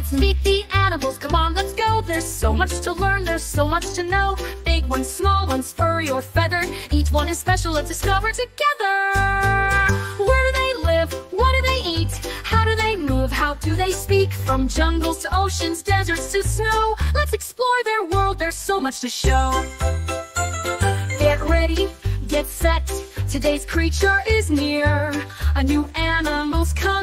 Let's meet the animals, come on, let's go. There's so much to learn, there's so much to know. Big ones, small ones, furry or feathered. Each one is special, let's discover together. Where do they live? What do they eat? How do they move? How do they speak? From jungles to oceans, deserts to snow. Let's explore their world, there's so much to show. Get ready, get set. Today's creature is near. A new animal's coming.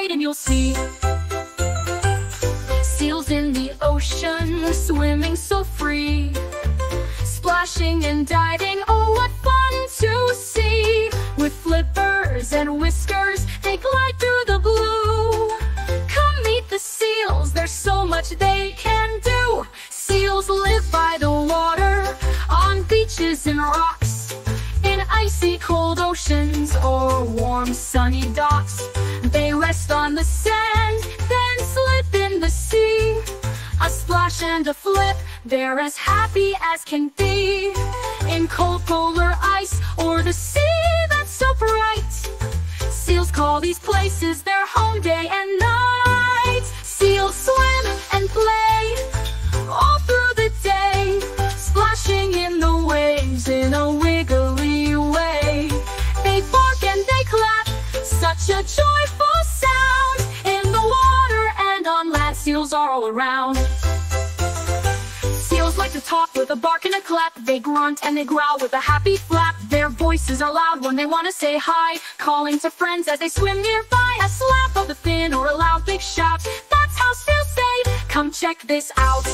Wait and you'll see. Seals in the ocean, swimming so free. Splashing and diving, oh what fun to see! With flippers and whiskers, they glide through the blue. Come meet the seals, there's so much they can do. Seals live by the water, on beaches and rocks, in icy cold oceans or warm sunny docks. They rest on the sand, then slip in the sea. A splash and a flip, they're as happy as can be. In cold polar ice or the sea that's so bright. Seals call these places their home day and night. Seals swim and play all through the day, splashing in the waves in a wiggly way. They bark and they clap, such a joyful seals are all around. Seals like to talk with a bark and a clap. They grunt and they growl with a happy flap. Their voices are loud when they want to say hi, calling to friends as they swim nearby. A slap of the fin or a loud big shout. That's how seals say, come check this out.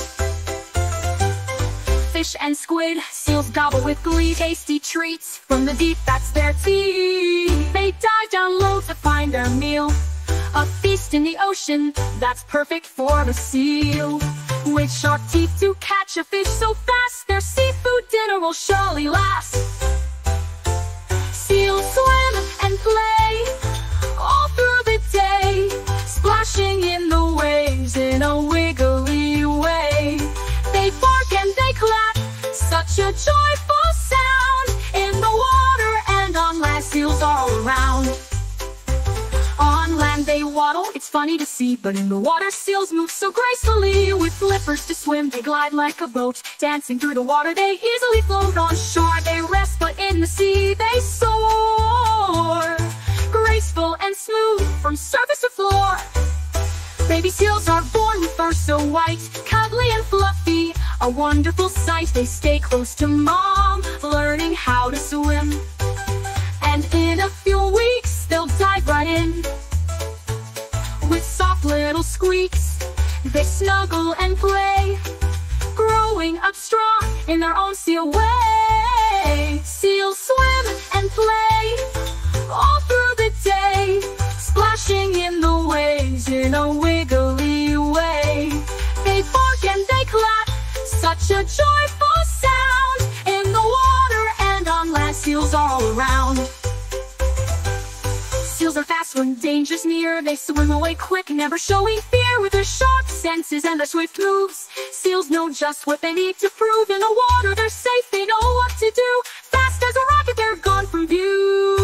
Fish and squid, seals gobble with glee. Tasty treats from the deep, that's their tea. They dive down low to find their meal. A feast in the ocean, that's perfect for the seal. With sharp teeth to catch a fish so fast, their seafood dinner will surely last. Seals swim and play all through the day, splashing in the waves in a wiggly way. They bark and they clap, such a joyful sound. In the water and on land, seals all around. On land they waddle, it's funny to see, but in the water seals move so gracefully. With flippers to swim, they glide like a boat. Dancing through the water, they easily float on shore. They rest, but in the sea they soar. Graceful and smooth from surface to floor. Baby seals are born with fur so white, cuddly and fluffy, a wonderful sight. They stay close to mom, learning how to swim. And in a few weeks, they'll dive right in. Squeaks, they snuggle and play, growing up strong in their own seal way. Seals swim and play all through the day, splashing in the waves in a wiggly way. They bark and they clap, such a joyful sound. In the water and on land, seals all around. Seals are fast when danger's near. They swim away quick, never showing fear. With their sharp senses and their swift moves, seals know just what they need to prove. In the water, they're safe. They know what to do. Fast as a rocket, they're gone from view.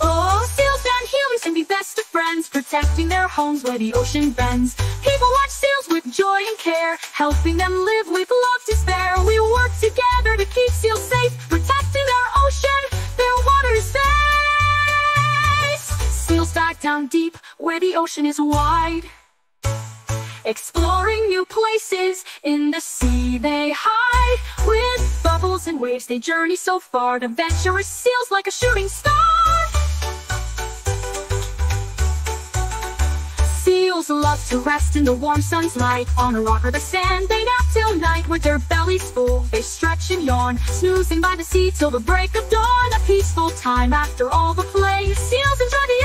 Oh, seals and humans can be best of friends, protecting their homes where the ocean bends. People watch seals with joy and care, helping them live with love to spare. We work together to keep seals safe, protecting down deep where the ocean is wide. Exploring new places in the sea they hide. With bubbles and waves they journey so far. Adventurous seals like a shooting star. Seals love to rest in the warm sun's light On a rock or the sand they nap till night With their bellies full. They stretch and yawn Snoozing by the sea till the break of dawn. A peaceful time after all the play. Seals enjoy the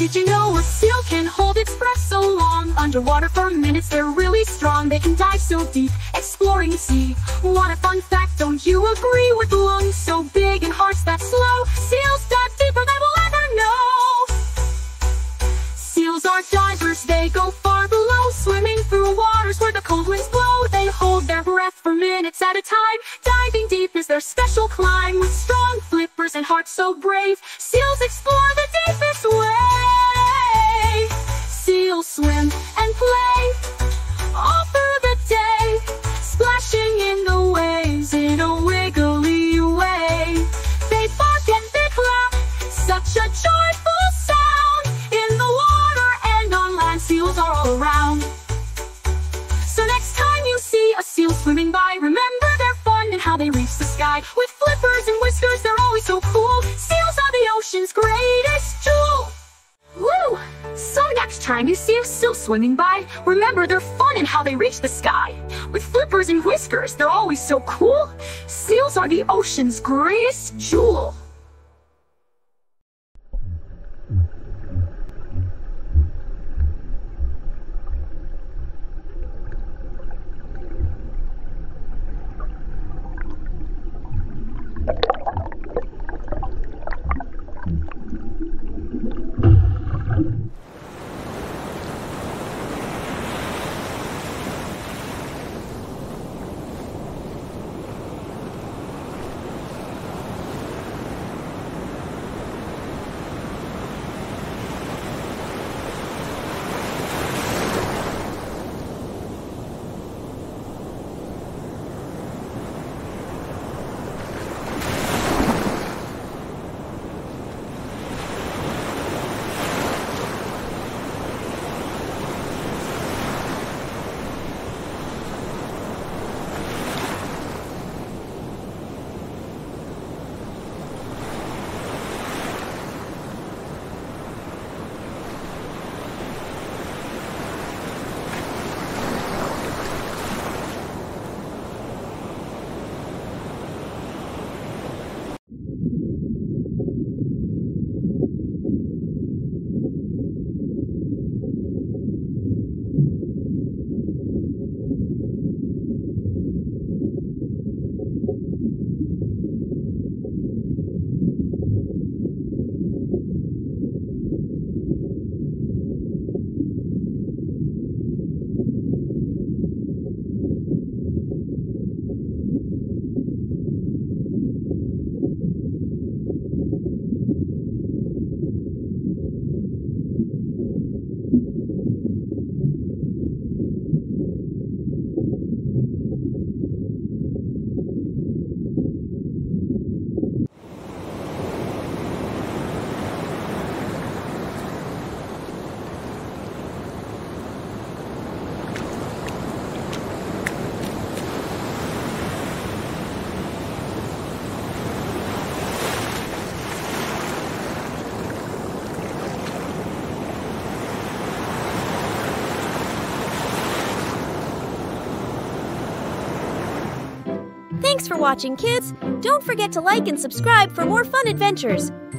did you know a seal can hold its breath so long? Underwater for minutes, they're really strong. They can dive so deep, exploring the sea. What a fun fact, don't you agree? With lungs so big and hearts that slow, seals dive deeper than we'll ever know. Seals are divers, they go far below, swimming through waters where the cold winds blow. For minutes at a time. Diving deep is their special climb. With strong flippers and hearts so brave, seals explore the deepest way. Seals swim and play all through the day, splashing in the waves in a wiggly way. They bark and they clap, such a joyful sound. In the water and on land, seals are all around. How they reach the sky. With flippers and whiskers, they're always so cool. Seals are the ocean's greatest jewel. Woo! So next time you see a seal swimming by, remember their fun and how they reach the sky. With flippers and whiskers, they're always so cool. Seals are the ocean's greatest jewel. Thanks for watching, kids! Don't forget to like and subscribe for more fun adventures.